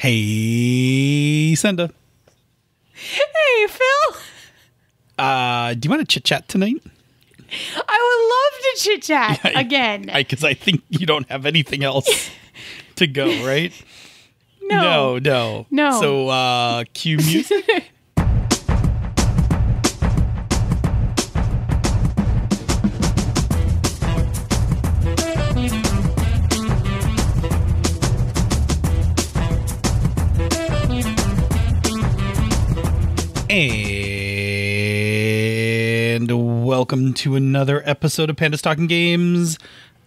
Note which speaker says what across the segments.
Speaker 1: Hey, Senda.
Speaker 2: Hey, Phil.
Speaker 1: Uh, do you want to chit chat tonight?
Speaker 2: I would love to chit chat again.
Speaker 1: Because I, I think you don't have anything else to go, right?
Speaker 2: no.
Speaker 1: no, no.
Speaker 2: No.
Speaker 1: So, uh, cue music. welcome to another episode of Pandas Talking Games.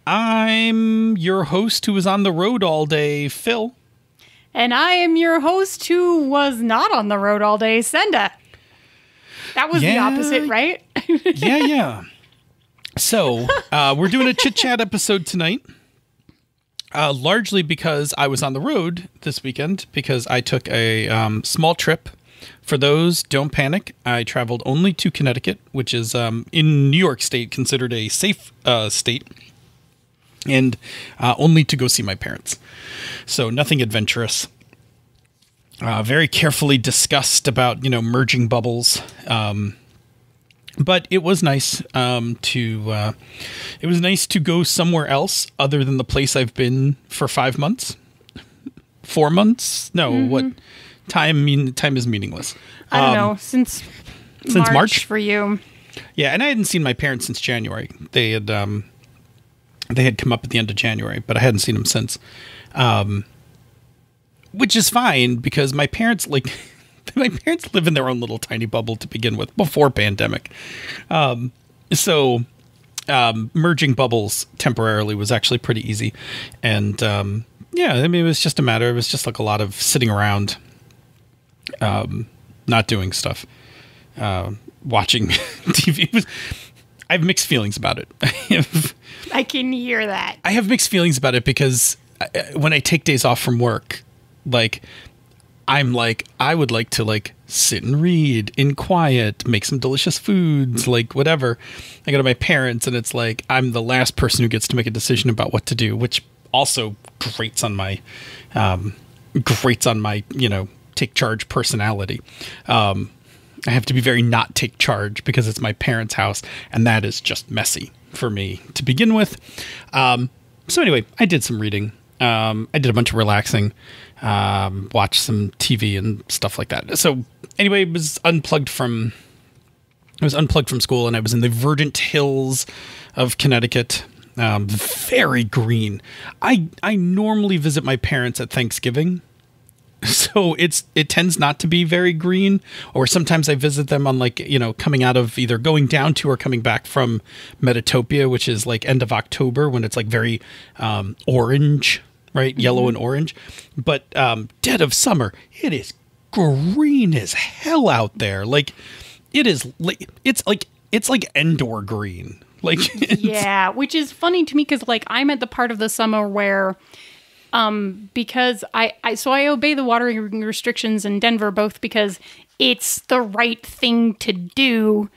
Speaker 1: I'm your host who was on the road all day, Phil.
Speaker 2: And I am your host who was not on the road all day, Senda. That was the opposite, right?
Speaker 1: Yeah, yeah. So, uh, we're doing a chit chat episode tonight. Uh, largely because I was on the road this weekend because I took a um, small trip. For those, don't panic. I traveled only to Connecticut, which is um, in New York State considered a safe uh, state, and uh, only to go see my parents. So nothing adventurous. Uh, very carefully discussed about you know merging bubbles. Um, but it was nice um, to uh, it was nice to go somewhere else other than the place I've been for five months, four months. No, what time mean? Time is meaningless.
Speaker 2: I don't
Speaker 1: Um,
Speaker 2: know. Since
Speaker 1: since March?
Speaker 2: for you.
Speaker 1: Yeah, and I hadn't seen my parents since January. They had um, they had come up at the end of January, but I hadn't seen them since. Um, which is fine because my parents like my parents live in their own little tiny bubble to begin with before pandemic. Um, so um, merging bubbles temporarily was actually pretty easy, and um, yeah, I mean it was just a matter. It was just like a lot of sitting around, um, not doing stuff uh, watching TV. Was, I have mixed feelings about it. I have,
Speaker 2: I can hear that.
Speaker 1: I have mixed feelings about it because I, when I take days off from work, like I'm like I would like to like sit and read in quiet, make some delicious foods, like whatever. I go to my parents and it's like I'm the last person who gets to make a decision about what to do, which also grates on my um, grates on my you know take charge personality. Um, I have to be very not take charge because it's my parents' house, and that is just messy for me to begin with. Um, so anyway, I did some reading. Um, I did a bunch of relaxing, um, watched some TV and stuff like that. So anyway, it was unplugged from. I was unplugged from school, and I was in the verdant hills of Connecticut. Um, very green. I I normally visit my parents at Thanksgiving, so it's it tends not to be very green or sometimes i visit them on like you know coming out of either going down to or coming back from metatopia which is like end of october when it's like very um, orange right? Yellow and orange. But um, dead of summer it is green as hell out there. Like it is like it's like it's like endor green. Like
Speaker 2: Yeah, which is funny to me because like I'm at the part of the summer where um because I, I so I obey the watering restrictions in Denver both because it's the right thing to do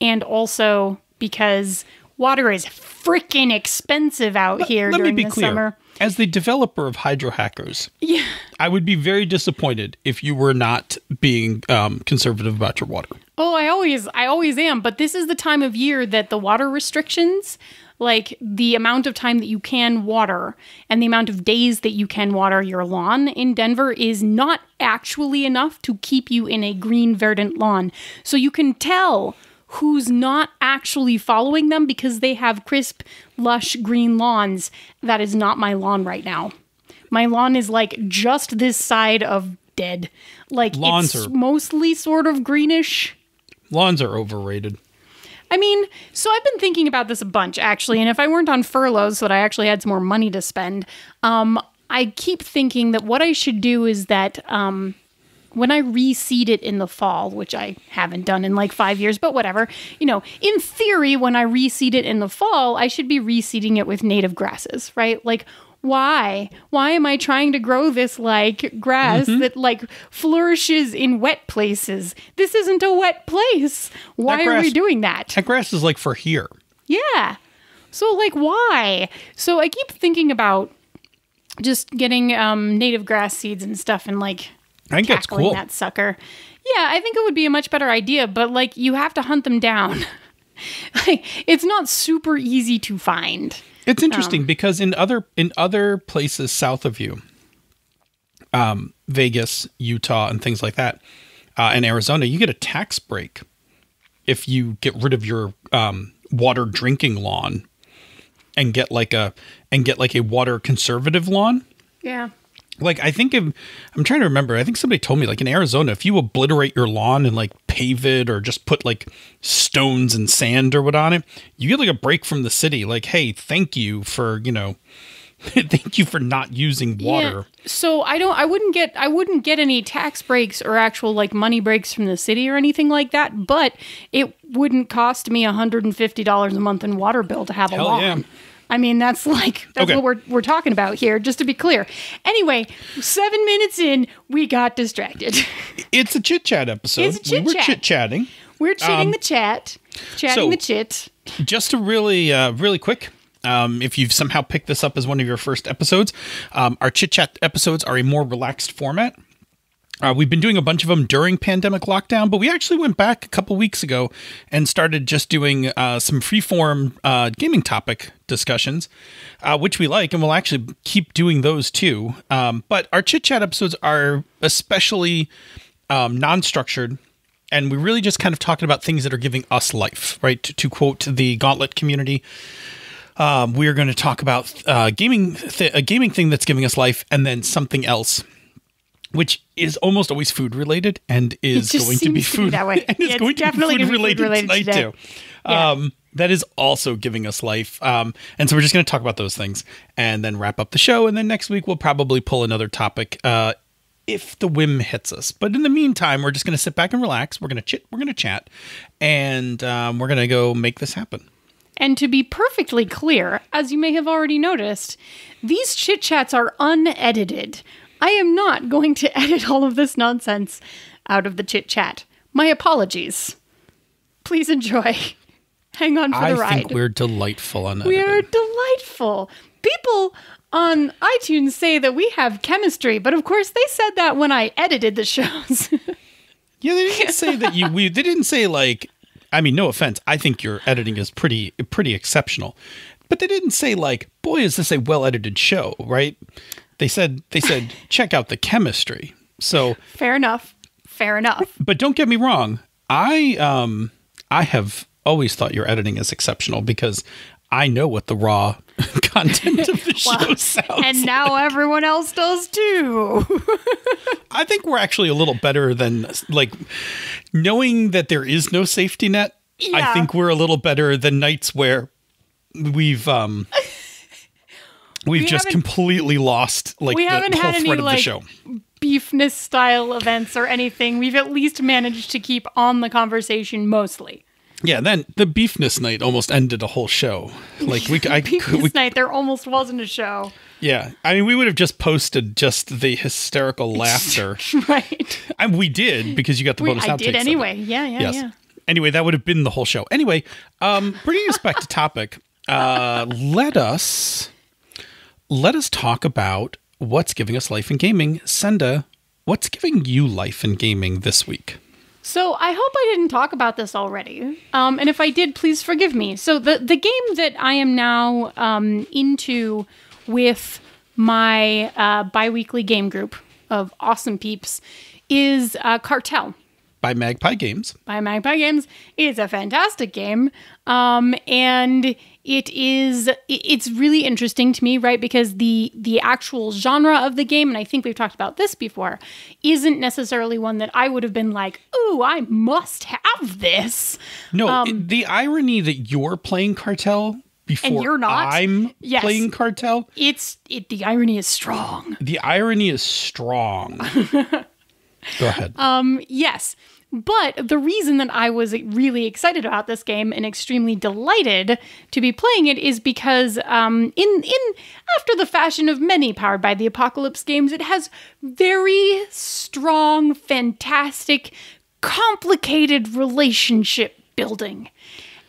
Speaker 2: and also because water is freaking expensive out here
Speaker 1: let me be
Speaker 2: the
Speaker 1: clear
Speaker 2: summer.
Speaker 1: as the developer of hydro hackers
Speaker 2: Yeah.
Speaker 1: I would be very disappointed if you were not being um, conservative about your water.
Speaker 2: Oh, I always I always am, but this is the time of year that the water restrictions, like the amount of time that you can water and the amount of days that you can water your lawn in Denver is not actually enough to keep you in a green verdant lawn. So you can tell who's not actually following them because they have crisp, lush green lawns. That is not my lawn right now. My lawn is like just this side of dead. Like
Speaker 1: Lawns
Speaker 2: it's
Speaker 1: are-
Speaker 2: mostly sort of greenish.
Speaker 1: Lawns are overrated.
Speaker 2: I mean, so I've been thinking about this a bunch actually, and if I weren't on furlough so that I actually had some more money to spend, um, I keep thinking that what I should do is that um, when I reseed it in the fall, which I haven't done in like five years, but whatever, you know, in theory, when I reseed it in the fall, I should be reseeding it with native grasses, right? Like, why? Why am I trying to grow this like grass that like flourishes in wet places? This isn't a wet place. Why are we doing that?
Speaker 1: That grass is like for here.
Speaker 2: Yeah. So like why? So I keep thinking about just getting um, native grass seeds and stuff and like
Speaker 1: I think that's cool.
Speaker 2: that sucker. Yeah, I think it would be a much better idea, but like you have to hunt them down. like it's not super easy to find.
Speaker 1: It's interesting because in other in other places south of you, um, Vegas, Utah, and things like that, uh, and Arizona, you get a tax break if you get rid of your um, water drinking lawn and get like a and get like a water conservative lawn.
Speaker 2: Yeah.
Speaker 1: Like I think if, I'm trying to remember. I think somebody told me like in Arizona, if you obliterate your lawn and like pave it or just put like stones and sand or what on it, you get like a break from the city. Like, hey, thank you for you know, thank you for not using water.
Speaker 2: Yeah. So I don't I wouldn't get I wouldn't get any tax breaks or actual like money breaks from the city or anything like that, but it wouldn't cost me $150 a month in water bill to have a lawn.
Speaker 1: yeah.
Speaker 2: I mean, that's like that's
Speaker 1: Okay.
Speaker 2: what we're we're talking about here, just to be clear. Anyway, 7 minutes in, we got distracted.
Speaker 1: It's a chit chat episode.
Speaker 2: It's a
Speaker 1: we were
Speaker 2: chit-chat.
Speaker 1: chit chatting.
Speaker 2: we're chitting the chat, chatting
Speaker 1: Um, so-
Speaker 2: the chit.
Speaker 1: just to really uh, really quick um, if you've somehow picked this up as one of your first episodes um, our chit chat episodes are a more relaxed format uh, we've been doing a bunch of them during pandemic lockdown, but we actually went back a couple weeks ago and started just doing uh, some freeform uh, gaming topic discussions, uh, which we like, and we'll actually keep doing those too. Um, but our chit chat episodes are especially um, non structured, and we're really just kind of talking about things that are giving us life, right? To, to quote the Gauntlet community, um, we are going to talk about uh, gaming, th- a gaming thing that's giving us life, and then something else which is almost always food related and is going to be
Speaker 2: seems to be
Speaker 1: food
Speaker 2: that way.
Speaker 1: and
Speaker 2: Yeah, it's
Speaker 1: going to be food related,
Speaker 2: related
Speaker 1: tonight
Speaker 2: today.
Speaker 1: too.
Speaker 2: Yeah.
Speaker 1: Um, that is also giving us life. Um, and so we're just going to talk about those things and then wrap up the show. And then next week we'll probably pull another topic uh, if the whim hits us. But in the meantime, we're just going to sit back and relax. We're going to chit. We're going to chat, and um, we're going to go make this happen.
Speaker 2: And to be perfectly clear, as you may have already noticed, these chit chats are unedited. I am not going to edit all of this nonsense out of the chit chat. My apologies. Please enjoy. Hang on for
Speaker 1: I
Speaker 2: the ride.
Speaker 1: I think we're delightful on that.
Speaker 2: We are delightful. People on iTunes say that we have chemistry, but of course they said that when I edited the shows.
Speaker 1: Yeah, they didn't say that you. We they didn't say like. I mean, no offense. I think your editing is pretty pretty exceptional, but they didn't say like, boy, is this a well edited show, right? They said they said check out the chemistry. So,
Speaker 2: Fair enough. Fair enough.
Speaker 1: but don't get me wrong. I um I have always thought your editing is exceptional because I know what the raw content of the show sounds.
Speaker 2: And now everyone else does too.
Speaker 1: I think we're actually a little better than like knowing that there is no safety net. I think we're a little better than nights where we've um we've
Speaker 2: We
Speaker 1: just completely lost like
Speaker 2: we
Speaker 1: the
Speaker 2: haven't
Speaker 1: whole
Speaker 2: had any
Speaker 1: thread of the
Speaker 2: like
Speaker 1: show.
Speaker 2: beefness style events or anything. We've at least managed to keep on the conversation mostly.
Speaker 1: Yeah, then the beefness night almost ended a whole show. Like we, I,
Speaker 2: Beefness
Speaker 1: we
Speaker 2: night, there almost wasn't a show.
Speaker 1: yeah. I mean, we would have just posted just the hysterical laughter.
Speaker 2: right.
Speaker 1: and we did because you got the
Speaker 2: We,
Speaker 1: bonus
Speaker 2: I did anyway. Yeah, yeah,
Speaker 1: Yes.
Speaker 2: yeah.
Speaker 1: Anyway, that would have been the whole show. Anyway, um, bringing us back to topic, uh, let us let us talk about what's giving us life in gaming. Senda, what's giving you life in gaming this week?
Speaker 2: So I hope I didn't talk about this already. Um, and if I did, please forgive me. So the the game that I am now um, into with my uh, biweekly game group of awesome peeps is uh, Cartel.
Speaker 1: By Magpie Games.
Speaker 2: by Magpie Games. It's a fantastic game, um, and it is it's really interesting to me, right? Because the the actual genre of the game, and I think we've talked about this before, isn't necessarily one that I would have been like, "Ooh, I must have this."
Speaker 1: No,
Speaker 2: Um,
Speaker 1: the irony that you're playing Cartel before
Speaker 2: you're not?
Speaker 1: I'm
Speaker 2: Yes.
Speaker 1: playing Cartel,
Speaker 2: It's it. The irony is strong.
Speaker 1: the irony is strong. Go ahead.
Speaker 2: Um, yes. But the reason that I was really excited about this game and extremely delighted to be playing it is because, um, in in after the fashion of many powered by the apocalypse games, it has very strong, fantastic, complicated relationship building,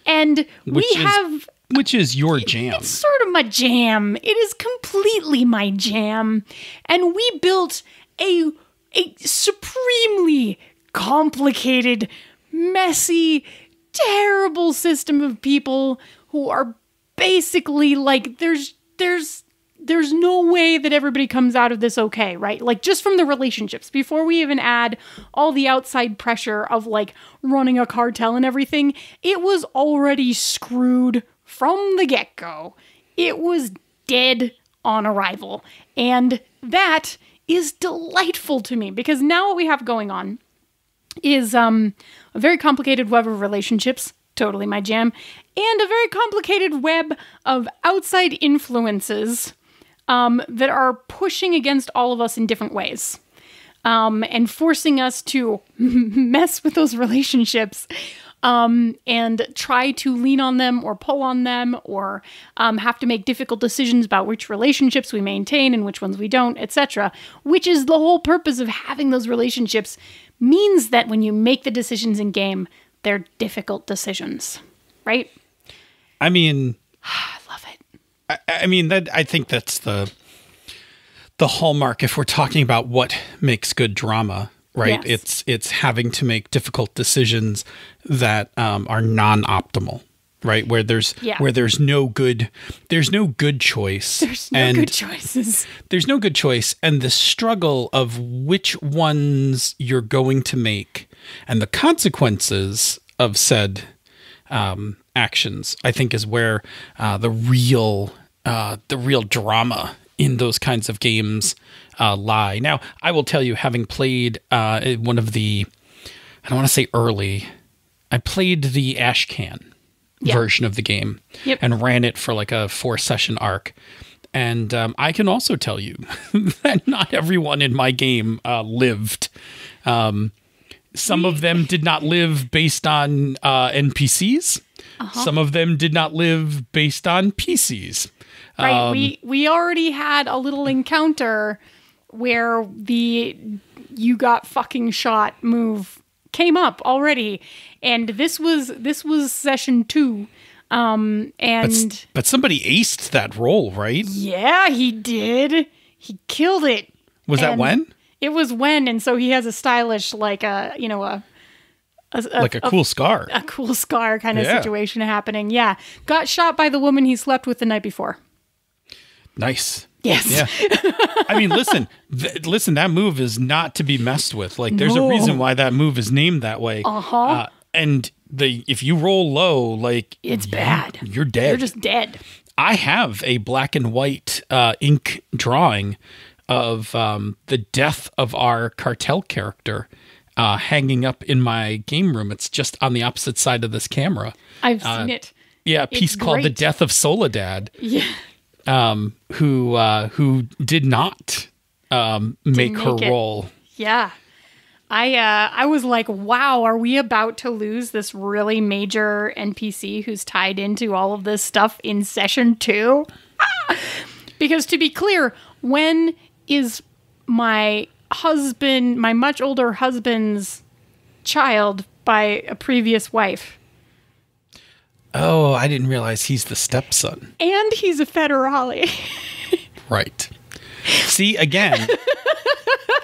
Speaker 2: and
Speaker 1: Which
Speaker 2: we have
Speaker 1: which is your jam.
Speaker 2: It's sort of my jam. It is completely my jam. And we built a a supremely complicated, messy, terrible system of people who are basically like there's there's there's no way that everybody comes out of this okay, right? Like just from the relationships before we even add all the outside pressure of like running a cartel and everything, it was already screwed from the get-go. It was dead on arrival. And that is delightful to me because now what we have going on is um, a very complicated web of relationships, totally my jam, and a very complicated web of outside influences um, that are pushing against all of us in different ways um, and forcing us to mess with those relationships um, and try to lean on them or pull on them or um, have to make difficult decisions about which relationships we maintain and which ones we don't, etc. Which is the whole purpose of having those relationships means that when you make the decisions in game, they're difficult decisions, right?
Speaker 1: I mean,
Speaker 2: I love it.
Speaker 1: I, I mean that I think that's the the hallmark if we're talking about what makes good drama right
Speaker 2: Yes.
Speaker 1: it's it's having to make difficult decisions that um, are non-optimal right where there's
Speaker 2: Yeah.
Speaker 1: where there's no good there's no good choice
Speaker 2: There's no
Speaker 1: and
Speaker 2: good choices.
Speaker 1: there's no good choice and the struggle of which ones you're going to make and the consequences of said um, actions i think is where uh, the real uh, the real drama in those kinds of games uh, lie now i will tell you having played uh, one of the i don't want to say early i played the ashcan
Speaker 2: Yeah.
Speaker 1: version of the game
Speaker 2: Yep.
Speaker 1: and ran it for like a four session arc and um, I can also tell you that not everyone in my game uh, lived. Um, some of them did not live based on uh, NPCs.
Speaker 2: Uh-huh.
Speaker 1: Some of them did not live based on PCs.
Speaker 2: Right.
Speaker 1: Um,
Speaker 2: we we already had a little encounter where the you got fucking shot move came up already. And this was this was session two. Um and
Speaker 1: But somebody aced that role, right?
Speaker 2: yeah, he did. He killed it.
Speaker 1: Was that when?
Speaker 2: It was when, and so he has a stylish, like a you know a a, a-
Speaker 1: Like a cool scar.
Speaker 2: a cool scar kind of
Speaker 1: Yeah.
Speaker 2: situation happening. Yeah, got shot by the woman he slept with the night before.
Speaker 1: Nice.
Speaker 2: Yes.
Speaker 1: Yeah. I mean, listen, th- listen, that move is not to be messed with. Like, there's
Speaker 2: No.
Speaker 1: a reason why that move is named that way.
Speaker 2: Uh-huh.
Speaker 1: and the if you roll low, like
Speaker 2: It's
Speaker 1: you-
Speaker 2: bad.
Speaker 1: You're dead.
Speaker 2: You're just dead.
Speaker 1: I have a black and white uh, ink drawing of um, the death of our cartel character uh, hanging up in my game room. It's just on the opposite side of this camera.
Speaker 2: I've
Speaker 1: Uh,
Speaker 2: seen it.
Speaker 1: Yeah, a piece called "The. Death of Soledad,"
Speaker 2: Yeah.
Speaker 1: Um, who uh, who did not um, make her
Speaker 2: it.
Speaker 1: role.
Speaker 2: Yeah. I uh I was like, wow, are we about to lose this really major NPC who's tied into all of this stuff in session 2? Ah! Because to be clear, Wen is my husband, my much older husband's child by a previous wife?
Speaker 1: Oh, I didn't realize he's the stepson.
Speaker 2: And he's a federale.
Speaker 1: Right. See again,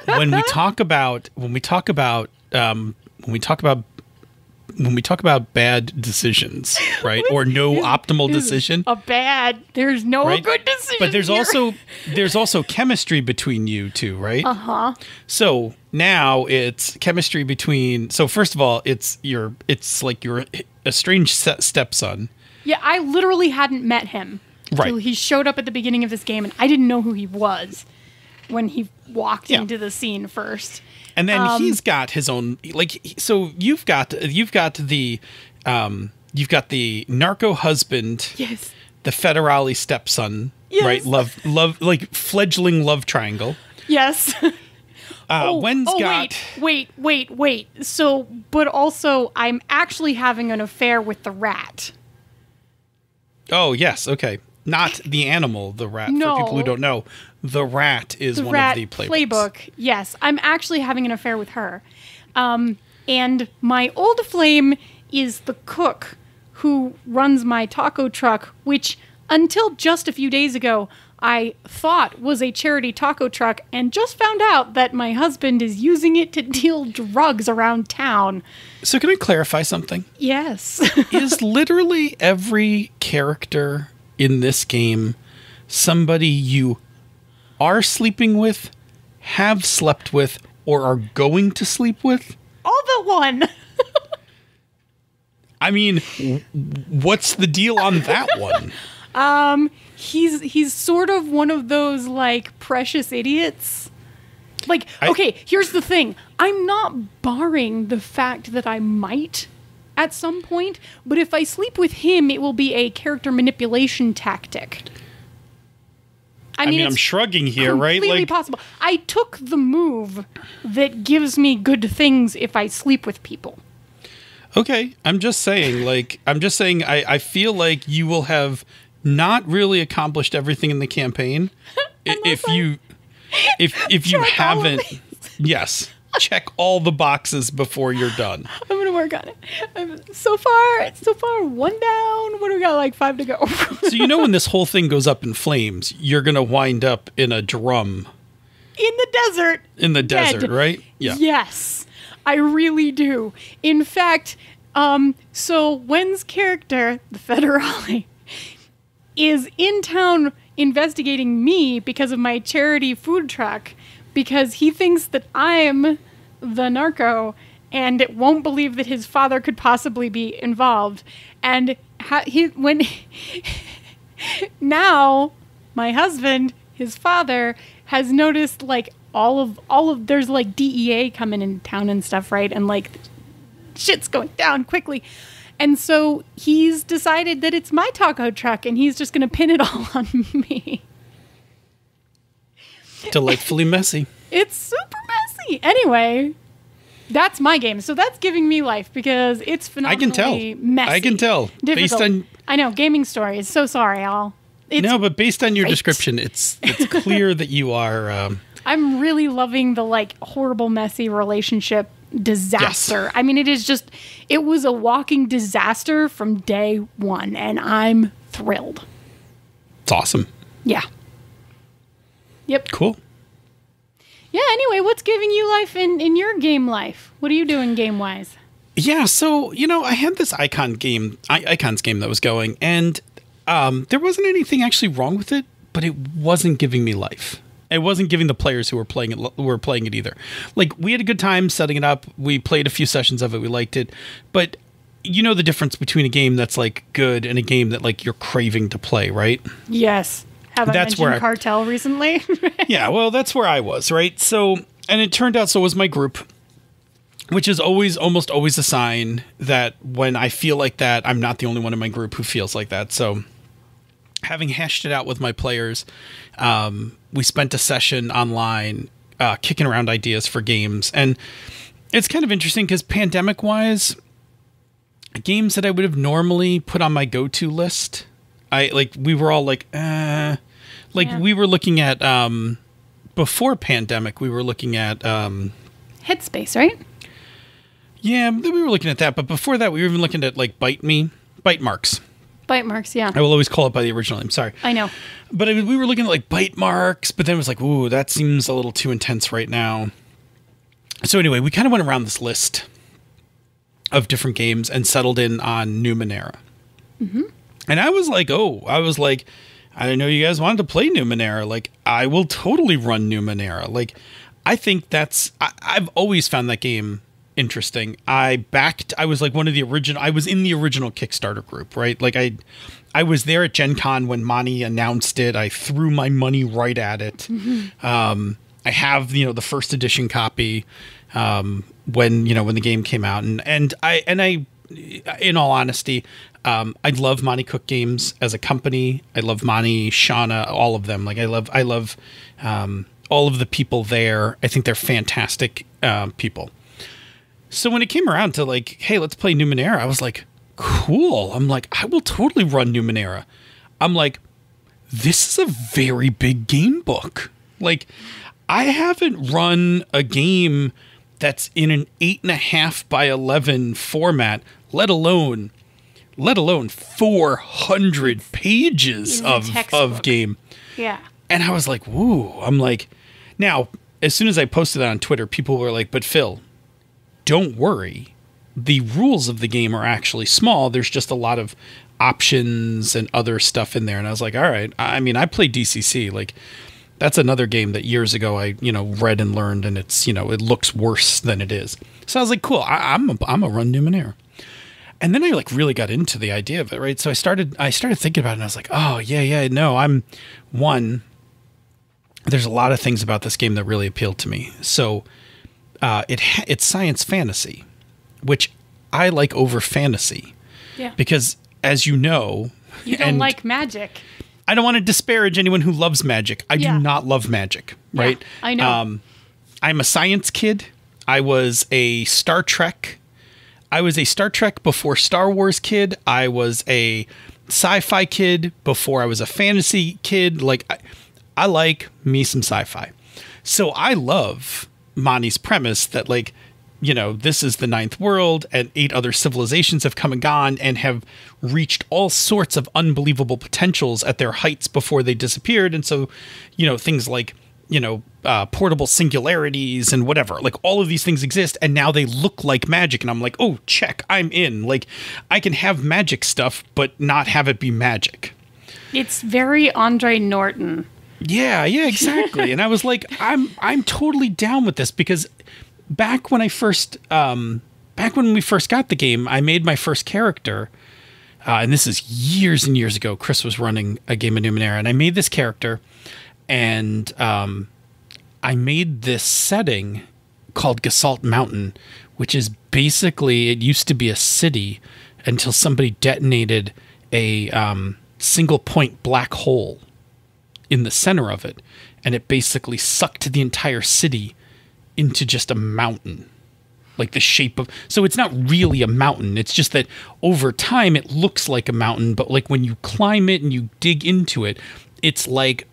Speaker 1: when we talk about when we talk about um, when we talk about when we talk about bad decisions, right, or no optimal decision,
Speaker 2: a bad. There's no
Speaker 1: right?
Speaker 2: good decision.
Speaker 1: But there's
Speaker 2: here.
Speaker 1: also there's also chemistry between you two, right? Uh
Speaker 2: Uh-huh.
Speaker 1: huh. So now it's chemistry between. So first of all, it's your it's like your estranged se- stepson.
Speaker 2: Yeah, I literally hadn't met him
Speaker 1: Right.
Speaker 2: he showed up at the beginning of this game, and I didn't know who he was when he walked
Speaker 1: Yeah.
Speaker 2: into the scene first.
Speaker 1: and then
Speaker 2: Um,
Speaker 1: he's got his own like so you've got you've got the um you've got the narco husband
Speaker 2: Yes.
Speaker 1: the federale stepson
Speaker 2: Yes.
Speaker 1: right love love like fledgling love triangle
Speaker 2: Yes.
Speaker 1: uh wen's
Speaker 2: oh
Speaker 1: got
Speaker 2: wait, wait, wait, wait. So, but also, I'm actually having an affair with the rat.
Speaker 1: oh yes okay not the animal the rat
Speaker 2: No.
Speaker 1: for people who don't know the rat is
Speaker 2: The
Speaker 1: one
Speaker 2: rat
Speaker 1: of the playbooks.
Speaker 2: playbook. Yes, I'm actually having an affair with her. Um, and my old flame is the cook who runs my taco truck, which until just a few days ago I thought was a charity taco truck, and just found out that my husband is using it to deal drugs around town.
Speaker 1: So can I clarify something?
Speaker 2: Yes.
Speaker 1: Is literally every character in this game somebody you are sleeping with, have slept with, or are going to sleep with?
Speaker 2: All but one.
Speaker 1: I mean, what's the deal on that one?
Speaker 2: Um, he's he's sort of one of those like precious idiots. Like,
Speaker 1: I-
Speaker 2: okay, here's the thing. I'm not barring the fact that I might at some point, but if I sleep with him, it will be a character manipulation tactic. I
Speaker 1: I mean, I'm
Speaker 2: it's
Speaker 1: shrugging here, right?
Speaker 2: completely
Speaker 1: Like,
Speaker 2: possible. I took the move that gives me good things if I sleep with people.
Speaker 1: okay, I'm just saying, like, I'm just saying, I, I feel like you will have not really accomplished everything in the campaign if you, if if you haven't, yes, check all the boxes before you're done.
Speaker 2: I'm gonna work on it. I'm, so far, so far, one down. What do we got? Like five to go.
Speaker 1: So you know when this whole thing goes up in flames, you're gonna wind up in a drum
Speaker 2: in the desert.
Speaker 1: in the
Speaker 2: Dead.
Speaker 1: desert, right? Yeah.
Speaker 2: Yes, I really do. In fact, um, so Wen's character, the Federale, is in town investigating me because of my charity food truck because he thinks that I'm the narco and won't believe that his father could possibly be involved. And ha- he when now my husband his father has noticed like all of all of there's like DEA coming in town and stuff right and like shit's going down quickly and so he's decided that it's my taco truck and he's just going to pin it all on me
Speaker 1: Delightfully messy.
Speaker 2: it's super messy anyway that's my game so that's giving me life because it's phenomenally
Speaker 1: I can tell.
Speaker 2: messy
Speaker 1: I can tell. Based on
Speaker 2: I know gaming stories so sorry all
Speaker 1: no, but based on your
Speaker 2: great.
Speaker 1: description, it's it's clear that you are. Um,
Speaker 2: I'm really loving the like horrible, messy relationship disaster. I mean, it is just, it was a walking disaster from day one, and I'm thrilled.
Speaker 1: it's awesome.
Speaker 2: Yeah. Yep.
Speaker 1: Cool.
Speaker 2: Yeah. Anyway, what's giving you life in in your game life? What are you doing game wise?
Speaker 1: Yeah, so you know, I had this icon game, I- icons game that was going, and um, there wasn't anything actually wrong with it, but it wasn't giving me life. It wasn't giving the players who were playing it who were playing it either. Like we had a good time setting it up. We played a few sessions of it. We liked it, but you know the difference between a game that's like good and a game that like you're craving to play, right?
Speaker 2: Yes. Have I mentioned
Speaker 1: where I-
Speaker 2: cartel recently?
Speaker 1: yeah, well, that's where I was, right? So, and it turned out so was my group, which is always, almost always a sign that when I feel like that, I'm not the only one in my group who feels like that. So, having hashed it out with my players, um, we spent a session online uh, kicking around ideas for games. And it's kind of interesting because pandemic wise, games that I would have normally put on my go to list, I like, we were all like, uh, like
Speaker 2: Yeah.
Speaker 1: we were looking at, um, before pandemic, we were looking at, um,
Speaker 2: Headspace, right?
Speaker 1: yeah, we were looking at that. But before that, we were even looking at like Bite Me, Bite Marks.
Speaker 2: Bite marks, yeah.
Speaker 1: I will always call it by the original name. Sorry.
Speaker 2: I know.
Speaker 1: But I mean, we were looking at like bite marks, but then it was like, ooh, that seems a little too intense right now. So anyway, we kind of went around this list of different games and settled in on Numenera. Mm-hmm. And I was like, oh, I was like, I didn't know you guys wanted to play Numenera. Like, I will totally run Numenera. Like, I think that's I, I've always found that game interesting. I backed. I was like one of the original. I was in the original Kickstarter group, right? Like I, I was there at Gen Con when Monte announced it. I threw my money right at it. Um, I have you know the first edition copy um, when you know when the game came out, and and I and I, in all honesty, um, I love Monte Cook Games as a company. I love Monte, Shanna, all of them. Like I love I love um, all of the people there. I think they're fantastic um, people. So when it came around to like, hey, let's play Numenera, I was like, cool. I'm like, I will totally run Numenera. I'm like, this is a very big game book. Like, I haven't run a game that's in an eight and a half by 11 format, let alone let alone 400 pages of of game.
Speaker 2: Yeah.
Speaker 1: And I was like, "Woo!" I'm like, now as soon as I posted that on Twitter, people were like, "But Phil, don't worry. The rules of the game are actually small. There's just a lot of options and other stuff in there." And I was like, "All right." I mean, I played DCC. Like, that's another game that years ago I, you know, read and learned, and it's, you know, it looks worse than it is. So I was like, "Cool. I, I'm a, I'm a run Numenera." And then I like really got into the idea of it, right? So I started I started thinking about it, and I was like, "Oh yeah, yeah, no, I'm one." there's a lot of things about this game that really appealed to me. So uh, it ha- it's science fantasy, which I like over fantasy
Speaker 2: Yeah.
Speaker 1: because, as you know,
Speaker 2: you don't like magic.
Speaker 1: I don't want to disparage anyone who loves magic. I
Speaker 2: Yeah.
Speaker 1: do not love magic, right?
Speaker 2: I know.
Speaker 1: Um, I'm a science kid. I was a Star Trek. I was a Star Trek before Star Wars kid. I was a sci-fi kid before I was a fantasy kid. Like I, I like me some sci-fi. So I love Monte's premise that like you know this is the ninth world and eight other civilizations have come and gone and have reached all sorts of unbelievable potentials at their heights before they disappeared. And so you know things like you know uh, portable singularities and whatever like all of these things exist and now they look like magic. And i'm like oh check i'm in. Like i can have magic stuff but not have it be magic.
Speaker 2: It's very Andre Norton.
Speaker 1: Yeah, yeah, exactly. and I was like, I'm I'm totally down with this because back when I first um back when we first got the game, I made my first character. Uh, and this is years and years ago. Chris was running a game of Numenera, and I made this character, and um, I made this setting called Gasalt Mountain, which is basically it used to be a city until somebody detonated a um, single point black hole in the center of it, and it basically sucked the entire city into just a mountain. Like the shape of so it's not really a mountain. It's just that over time it looks like a mountain, but like when you climb it and you dig into it, it's like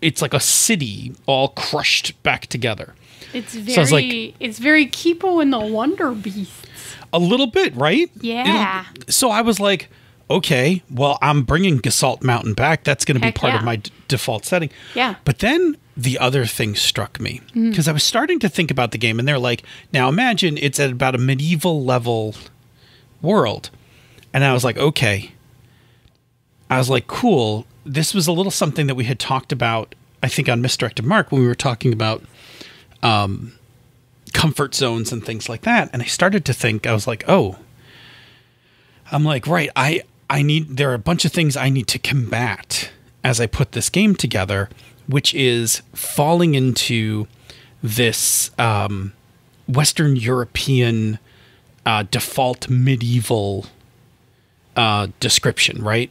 Speaker 1: it's like a city all crushed back together.
Speaker 2: It's very
Speaker 1: So I was like-
Speaker 2: it's very Kipo and the Wonder Beast.
Speaker 1: A little bit, right?
Speaker 2: Yeah.
Speaker 1: It'll- so I was like, okay, well, I'm bringing Gasalt Mountain back. That's going to be part of my d- default setting.
Speaker 2: Yeah.
Speaker 1: But then the other thing struck me because I was starting to think about the game, and they're like, now imagine it's at about a medieval level world. And I was like, okay. I was like, cool. This was a little something that we had talked about, I think, on Misdirected Mark when we were talking about um, comfort zones and things like that. And I started to think, I was like, oh, I'm like, right, I I need there are a bunch of things I need to combat as I put this game together, which is falling into this um, Western European uh, default medieval uh, description, right?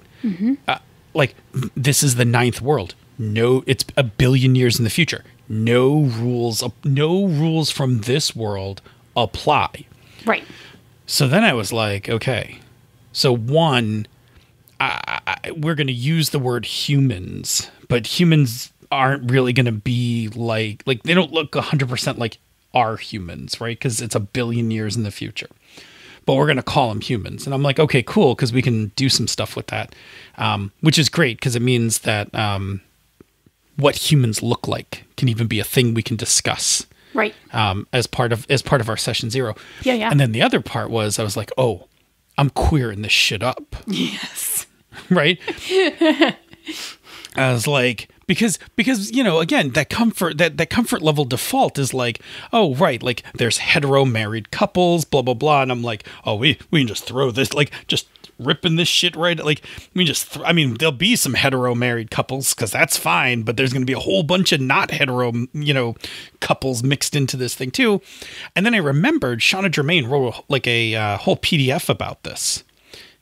Speaker 1: Uh, like this is the ninth world. No, it's a billion years in the future. No rules, no rules from this world apply.
Speaker 2: Right.
Speaker 1: So then I was like, okay. So one, I, I, we're going to use the word humans, but humans aren't really going to be like like they don't look 100% like our humans, right? Cuz it's a billion years in the future. But we're going to call them humans. And I'm like, okay, cool, because we can do some stuff with that, um, which is great because it means that um, what humans look like can even be a thing we can discuss
Speaker 2: Right.
Speaker 1: um, as part of as part of our session zero.
Speaker 2: Yeah, yeah.
Speaker 1: And then the other part was I was like, oh, I'm queering this shit up,
Speaker 2: Yes.
Speaker 1: right? I was like, because because you know, again, that comfort that that comfort level default is like, oh right, like there's hetero married couples, blah blah blah, and I'm like, oh we we can just throw this like just ripping this shit right like we just th- i mean there'll be some hetero married couples because that's fine but there's going to be a whole bunch of not hetero you know couples mixed into this thing too and then i remembered Shanna Germain wrote like a uh, whole pdf about this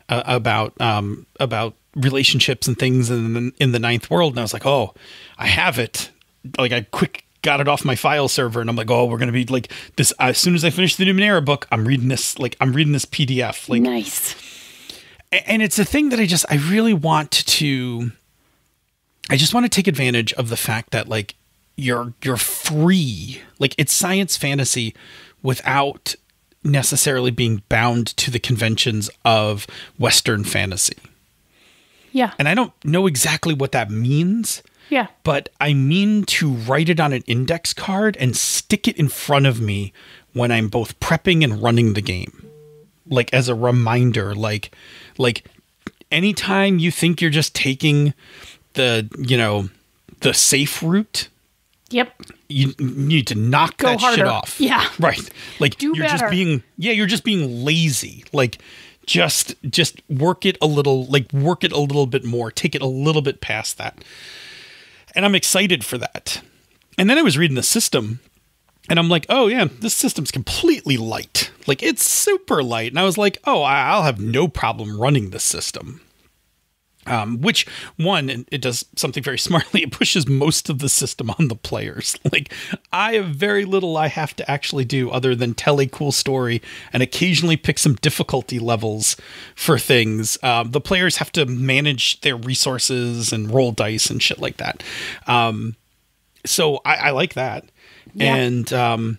Speaker 1: uh, about um about relationships and things in the, in the ninth world and i was like oh i have it like i quick got it off my file server and i'm like oh we're gonna be like this as soon as i finish the numenera book i'm reading this like i'm reading this pdf like
Speaker 2: Nice.
Speaker 1: And it's a thing that I just I really want to I just want to take advantage of the fact that like you're you're free like it's science fantasy without necessarily being bound to the conventions of Western fantasy.
Speaker 2: Yeah.
Speaker 1: And I don't know exactly what that means,
Speaker 2: Yeah.
Speaker 1: but I mean to write it on an index card and stick it in front of me when I'm both prepping and running the game. Like as a reminder, like like anytime you think you're just taking the, you know, the safe route,
Speaker 2: Yep.
Speaker 1: you need to knock
Speaker 2: Go
Speaker 1: that shit off.
Speaker 2: Yeah.
Speaker 1: Right. Like
Speaker 2: Do
Speaker 1: you're
Speaker 2: better.
Speaker 1: just being yeah, you're just being lazy. Like just just work it a little like work it a little bit more. Take it a little bit past that. And I'm excited for that. And then I was reading the system and I'm like, "Oh yeah, this system's completely light. Like it's super light." And I was like, "Oh, I'll have no problem running this system." um, which one it does something very smartly it pushes most of the system on the players like i have very little i have to actually do other than tell a cool story and occasionally pick some difficulty levels for things um, the players have to manage their resources and roll dice and shit like that um, so I, I like that
Speaker 2: Yeah.
Speaker 1: and um,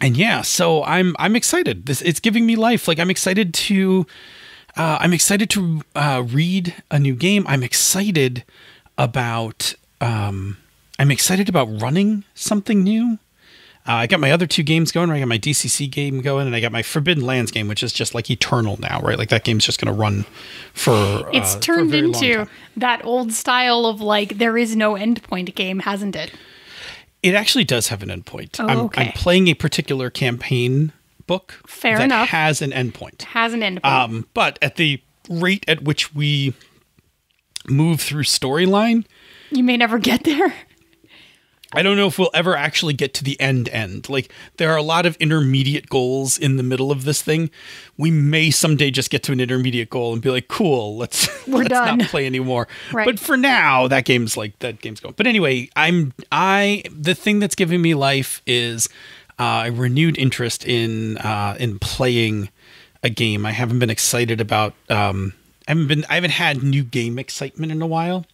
Speaker 1: and yeah so i'm i'm excited this it's giving me life like i'm excited to uh, I'm excited to uh, read a new game. I'm excited about um, I'm excited about running something new. Uh, I got my other two games going. I got my DCC game going, and I got my Forbidden Lands game, which is just like eternal now, right? Like that game's just going to run for.
Speaker 2: It's
Speaker 1: uh, for a
Speaker 2: turned
Speaker 1: long
Speaker 2: into that old style of like there is no endpoint game, hasn't it?
Speaker 1: It actually does have an endpoint.
Speaker 2: Oh,
Speaker 1: I'm,
Speaker 2: okay.
Speaker 1: I'm playing a particular campaign book
Speaker 2: Fair
Speaker 1: that
Speaker 2: enough.
Speaker 1: has an endpoint.
Speaker 2: Has an endpoint.
Speaker 1: Um, but at the rate at which we move through storyline,
Speaker 2: you may never get there.
Speaker 1: I don't know if we'll ever actually get to the end end. Like there are a lot of intermediate goals in the middle of this thing. We may someday just get to an intermediate goal and be like, "Cool, let's
Speaker 2: We're
Speaker 1: let's
Speaker 2: done."
Speaker 1: not play anymore."
Speaker 2: Right.
Speaker 1: But for now, that game's like that game's going. But anyway, I'm I the thing that's giving me life is uh, a renewed interest in uh, in playing a game. I haven't been excited about. Um, I haven't been. I haven't had new game excitement in a while,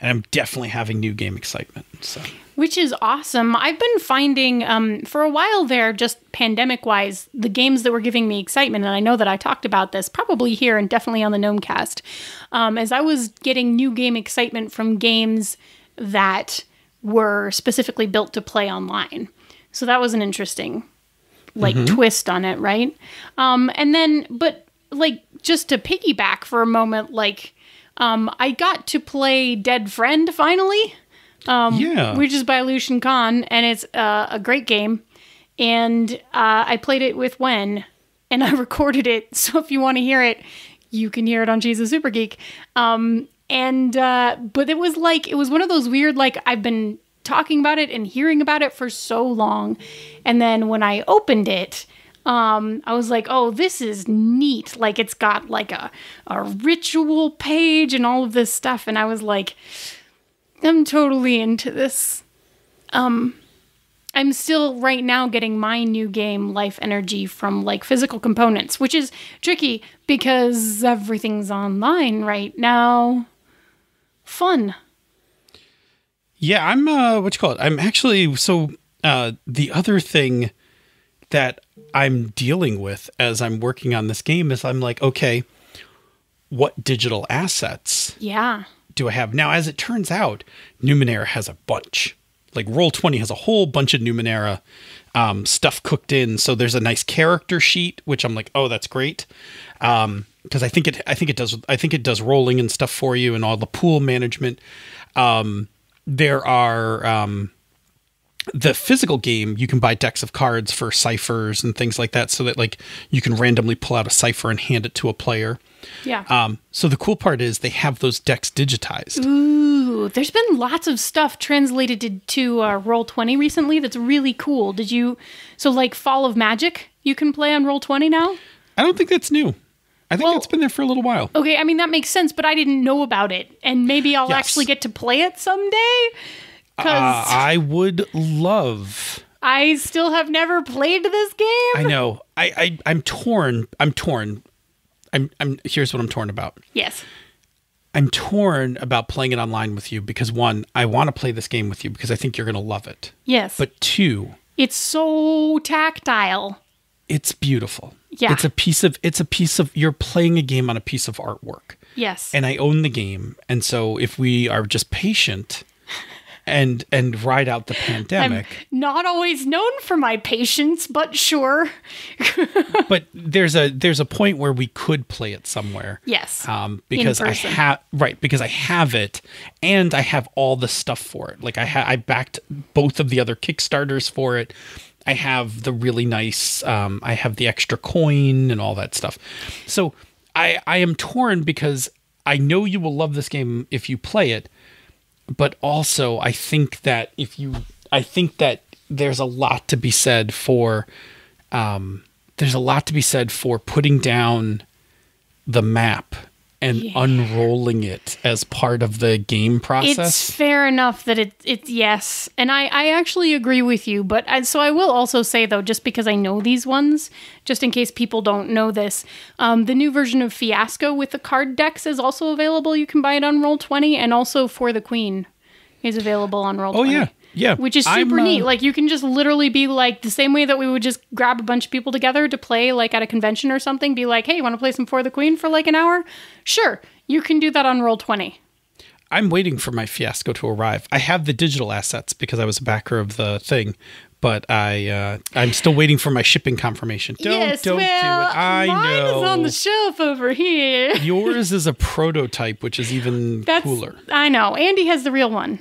Speaker 1: and I'm definitely having new game excitement. So.
Speaker 2: Which is awesome. I've been finding um, for a while there, just pandemic wise, the games that were giving me excitement, and I know that I talked about this probably here and definitely on the Gnomecast, um, as I was getting new game excitement from games that were specifically built to play online. So that was an interesting like twist on it, right? Um, and then, but like just to piggyback for a moment, like um, I got to play Dead Friend finally
Speaker 1: yeah.
Speaker 2: which is by Lucian Kahn, and it's uh, a great game. And uh, I played it with Wen, and I recorded it. So if you want to hear it, you can hear it on Jesus Super Geek. Um, and uh, but it was like it was one of those weird like I've been talking about it and hearing about it for so long, and then when I opened it. Um, I was like, oh, this is neat. Like it's got like a, a ritual page and all of this stuff. And I was like, I'm totally into this. Um I'm still right now getting my new game life energy from like physical components, which is tricky because everything's online right now. Fun.
Speaker 1: Yeah, I'm uh what you call it? I'm actually so uh the other thing that I'm dealing with as I'm working on this game is I'm like, okay, what digital assets
Speaker 2: Yeah.
Speaker 1: Do I have? Now, as it turns out, Numenera has a bunch. Like Roll20 has a whole bunch of Numenera um, stuff cooked in. So there's a nice character sheet, which I'm like, oh, that's great. Um, because I think it, I think it does, I think it does rolling and stuff for you and all the pool management. Um, there are um, the physical game. You can buy decks of cards for ciphers and things like that, so that like you can randomly pull out a cipher and hand it to a player.
Speaker 2: Yeah.
Speaker 1: Um, so the cool part is they have those decks digitized.
Speaker 2: Ooh, there's been lots of stuff translated to, to uh, Roll20 recently that's really cool. Did you so like Fall of Magic you can play on Roll20 now?
Speaker 1: I don't think that's new. I think
Speaker 2: Well-
Speaker 1: it's been there for a little while.
Speaker 2: Okay, I mean that makes sense, but I didn't know about it, and maybe I'll
Speaker 1: Yes.
Speaker 2: actually get to play it someday.
Speaker 1: Uh, I would love.
Speaker 2: I still have never played this game.
Speaker 1: I know. I, I I'm torn. I'm torn. I'm I'm. Here's what I'm torn about.
Speaker 2: yes.
Speaker 1: I'm torn about playing it online with you because one, I want to play this game with you because I think you're gonna love it.
Speaker 2: Yes.
Speaker 1: But two,
Speaker 2: it's so tactile.
Speaker 1: it's beautiful.
Speaker 2: Yeah.
Speaker 1: It's a piece of it's a piece of you're playing a game on a piece of artwork.
Speaker 2: Yes.
Speaker 1: And I own the game. And so if we are just patient and and ride out the
Speaker 2: I'm
Speaker 1: pandemic,
Speaker 2: not always known for my patience, but sure.
Speaker 1: but there's a there's a point where we could play it somewhere.
Speaker 2: Yes.
Speaker 1: Um, because I have right because I have it and I have all the stuff for it. Like I ha- I backed both of the other Kickstarters for it. I have the really nice. Um, I have the extra coin and all that stuff. So I I am torn because I know you will love this game if you play it, but also I think that if you I think that there's a lot to be said for um, there's a lot to be said for putting down the map and unrolling it as part of the game process.
Speaker 2: It's fair enough that it it's yes, and I I actually agree with you. But I, so I will also say though, just because I know these ones, just in case people don't know this, um, the new version of Fiasco with the card decks is also available. You can buy it on Roll Twenty, and also for the Queen is available on Roll
Speaker 1: Oh,
Speaker 2: 20.
Speaker 1: yeah. Yeah.
Speaker 2: which is super
Speaker 1: uh,
Speaker 2: neat. Like you can just literally be like the same way that we would just grab a bunch of people together to play like at a convention or something. Be like, hey, you want to play some For the Queen for like an hour? Sure, you can do that on Roll Twenty.
Speaker 1: I'm waiting for my fiasco to arrive. I have the digital assets because I was a backer of the thing, but I uh, I'm still waiting for my shipping confirmation. Don't
Speaker 2: yes,
Speaker 1: don't
Speaker 2: well,
Speaker 1: do it. I
Speaker 2: mine
Speaker 1: know.
Speaker 2: is on the shelf over here.
Speaker 1: Yours is a prototype, which is even
Speaker 2: That's
Speaker 1: cooler.
Speaker 2: I know. Andy has the real one.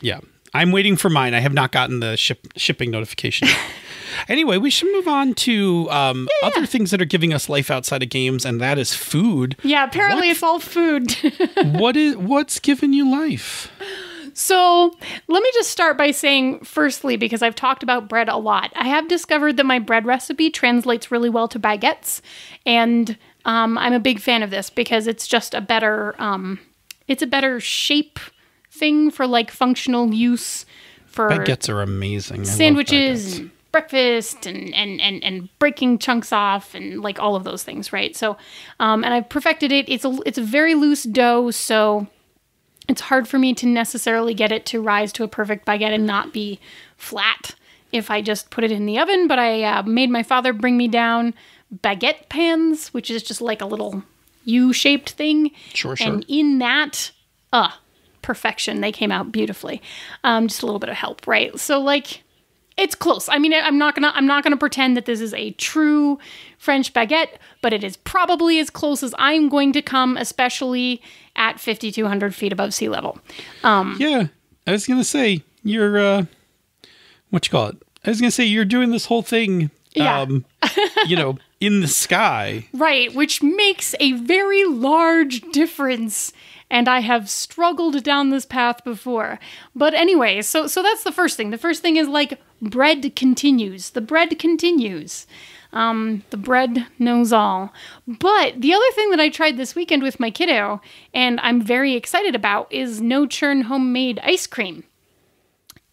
Speaker 1: Yeah. I'm waiting for mine. I have not gotten the ship, shipping notification. anyway, we should move on to um, other things that are giving us life outside of games, and that is food.
Speaker 2: Yeah, apparently
Speaker 1: What?
Speaker 2: it's all food.
Speaker 1: what is what's giving you life?
Speaker 2: so let me just start by saying, firstly, because I've talked about bread a lot, I have discovered that my bread recipe translates really well to baguettes, and um, I'm a big fan of this because it's just a better, um, it's a better shape thing for like functional use for
Speaker 1: Baguettes are amazing.
Speaker 2: Sandwiches and breakfast and, and and and breaking chunks off and like all of those things right? So um and i've perfected it. It's a it's a very loose dough so it's hard for me to necessarily get it to rise to a perfect baguette and not be flat if i just put it in the oven. But i uh, made my father bring me down baguette pans which is just like a little u-shaped thing.
Speaker 1: Sure, sure.
Speaker 2: and in that uh perfection they came out beautifully um just a little bit of help right so like it's close. I mean, I'm not gonna I'm not gonna pretend that this is a true French baguette, but it is probably as close as I'm going to come, especially at 5,200 feet above sea level.
Speaker 1: Yeah, I was gonna say you're uh, what you call it. I was gonna say you're doing this whole thing.
Speaker 2: Yeah.
Speaker 1: Um, you know, in the sky.
Speaker 2: Right, which makes a very large difference. And I have struggled down this path before. But anyway, so so that's the first thing. The first thing is like bread continues. The bread continues. Um, the bread knows all. But the other thing that I tried this weekend with my kiddo, and I'm very excited about, is no churn homemade ice cream.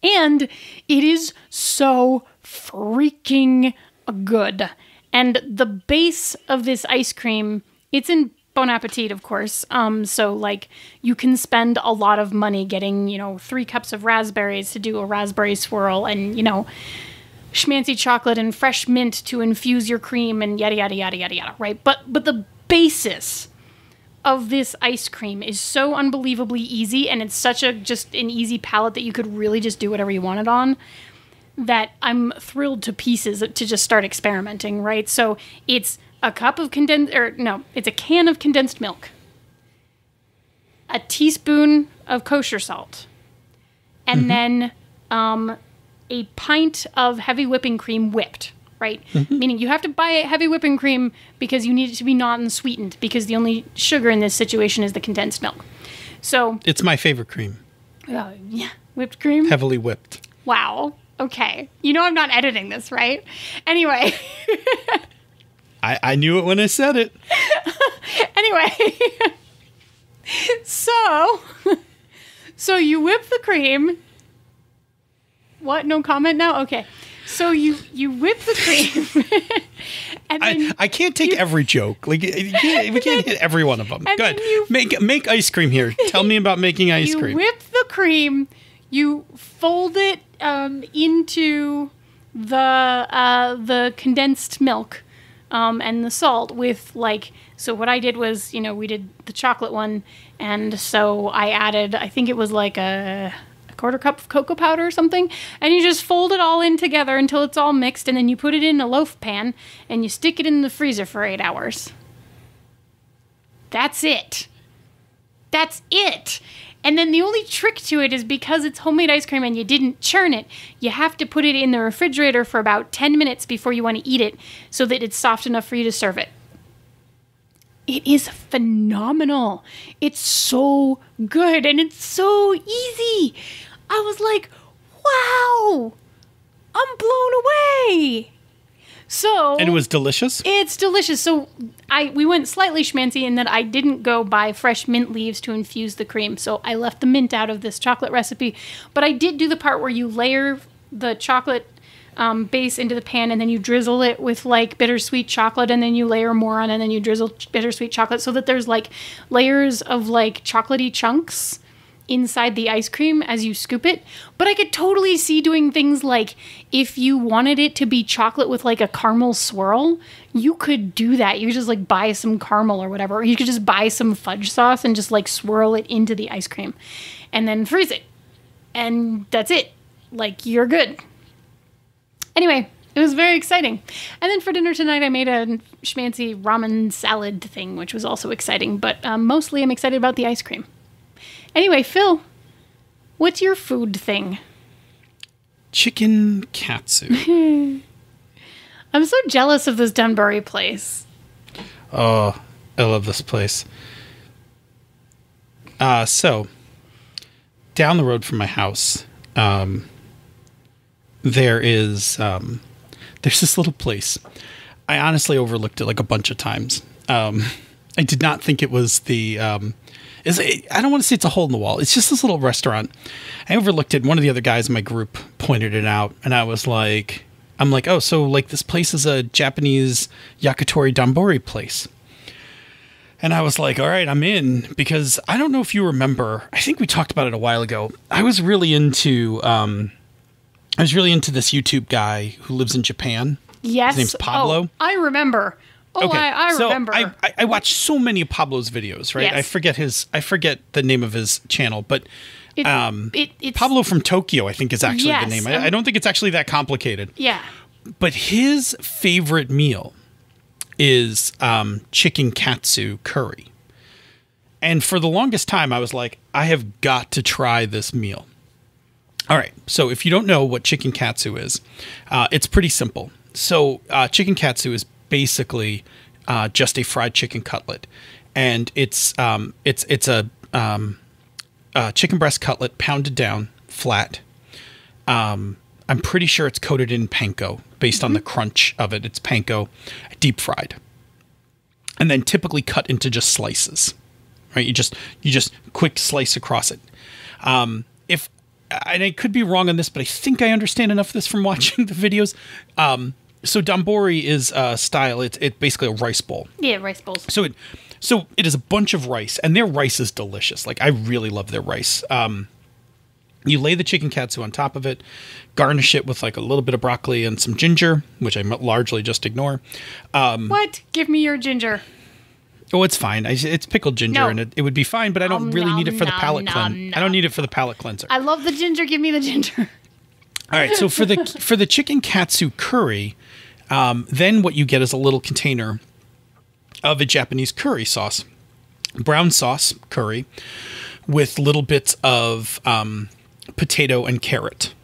Speaker 2: And it is so freaking good. And the base of this ice cream, it's in Bon Appetit, of course. Um, so like you can spend a lot of money getting, you know, three cups of raspberries to do a raspberry swirl and, you know, schmancy chocolate and fresh mint to infuse your cream and yada yada yada yada yada, right? But but the basis of this ice cream is so unbelievably easy and it's such a just an easy palette that you could really just do whatever you wanted on that I'm thrilled to pieces to just start experimenting, right? So it's a cup of condensed or no, it's a can of condensed milk. A teaspoon of kosher salt. And then um, a pint of heavy whipping cream whipped, right? Meaning you have to buy heavy whipping cream because you need it to be not and sweetened because the only sugar in this situation is the condensed milk. So,
Speaker 1: It's my favorite cream,
Speaker 2: uh, yeah, whipped cream.
Speaker 1: heavily whipped.
Speaker 2: Wow. Okay. You know I'm not editing this, right? Anyway,
Speaker 1: I, I knew it when I said it.
Speaker 2: anyway. so, so you whip the cream. What? No comment now? Okay. So you you whip the cream. and then
Speaker 1: I, I can't take every joke. Like you can't, we can't hit every one of them. Good.
Speaker 2: you-
Speaker 1: make make ice cream here. Tell me about making ice
Speaker 2: you
Speaker 1: cream.
Speaker 2: whip the cream, you fold it um, into the uh, the condensed milk um, and the salt with like. So what I did was, you know, we did the chocolate one, and so I added. I think it was like a, a quarter cup of cocoa powder or something, and you just fold it all in together until it's all mixed, and then you put it in a loaf pan and you stick it in the freezer for eight hours. That's it. That's it. And then the only trick to it is because it's homemade ice cream and you didn't churn it, you have to put it in the refrigerator for about 10 minutes before you want to eat it so that it's soft enough for you to serve it. It is phenomenal. It's so good and it's so easy. I was like, wow, I'm blown away. So
Speaker 1: And it was delicious.
Speaker 2: it's delicious. So I we went slightly schmancy in that I didn't go buy fresh mint leaves to infuse the cream. So I left the mint out of this chocolate recipe. But I did do the part where you layer the chocolate um, base into the pan and then you drizzle it with like bittersweet chocolate and then you layer more on and then you drizzle bittersweet chocolate so that there's like layers of like chocolatey chunks inside the ice cream as you scoop it. But I could totally see doing things like if you wanted it to be chocolate with like a caramel swirl, you could do that. You could just like buy some caramel or whatever. Or you could just buy some fudge sauce and just like swirl it into the ice cream and then freeze it. And that's it. Like you're good. Anyway, it was very exciting. And then for dinner tonight, I made a schmancy ramen salad thing, which was also exciting. But um, mostly, I'm excited about the ice cream. Anyway, Phil, what's your food thing?
Speaker 1: Chicken katsu.
Speaker 2: I'm so jealous of this Donburi place.
Speaker 1: Oh, I love this place. Uh, so, down the road from my house, um, there is um, there's this little place. I honestly overlooked it like a bunch of times. Um, I did not think it was the. Is I don't want to say it's a hole in the wall. It's just this little restaurant. I overlooked it. One of the other guys in my group pointed it out, and I was like, I'm like, oh, so like this place is a Japanese yakitori donburi place. And I was like, all right, I'm in because I don't know if you remember. I think we talked about it a while ago. I was really into um I was really into this YouTube guy who lives in Japan.
Speaker 2: Yes.
Speaker 1: His name's Pablo?
Speaker 2: Oh, I remember. Oh, I, I
Speaker 1: so
Speaker 2: remember.
Speaker 1: I, I, I watch so many of Pablo's videos, right?
Speaker 2: Yes.
Speaker 1: I forget his I forget the name of his channel, but
Speaker 2: it,
Speaker 1: um,
Speaker 2: it, it's,
Speaker 1: Pablo from Tokyo, I think is actually
Speaker 2: Yes,
Speaker 1: the name.
Speaker 2: um,
Speaker 1: I, I don't think it's actually that complicated.
Speaker 2: Yeah.
Speaker 1: But his favorite meal is um, chicken katsu curry. And for the longest time, I was like, I have got to try this meal. All right. So if you don't know what chicken katsu is, uh, it's pretty simple. So uh, chicken katsu is basically uh, just a fried chicken cutlet, and it's um, it's it's a, um, a chicken breast cutlet pounded down flat. Um, I'm pretty sure it's coated in panko based on the crunch of it. It's panko, deep fried, and then typically cut into just slices. Right? You just you just quick slice across it. Um, if and I could be wrong on this, but I think I understand enough of this from watching the videos. Um, so donburi is uh, style. It's it basically a rice bowl.
Speaker 2: Yeah, rice bowls.
Speaker 1: So it so it is a bunch of rice, and their rice is delicious. Like I really love their rice. Um, you lay the chicken katsu on top of it, garnish it with like a little bit of broccoli and some ginger, which I largely just ignore.
Speaker 2: What? Give me your ginger.
Speaker 1: Oh, it's fine. I, it's pickled ginger,
Speaker 2: No.
Speaker 1: and it, it would be fine. But I don't
Speaker 2: Nom,
Speaker 1: really need it for the palate
Speaker 2: nom,
Speaker 1: cleanser. I don't need it for the palate cleanser.
Speaker 2: I love the ginger. Give me the ginger.
Speaker 1: All right, so for the for the chicken katsu curry, um, then what you get is a little container of a Japanese curry sauce, brown sauce curry, with little bits of um, potato and carrot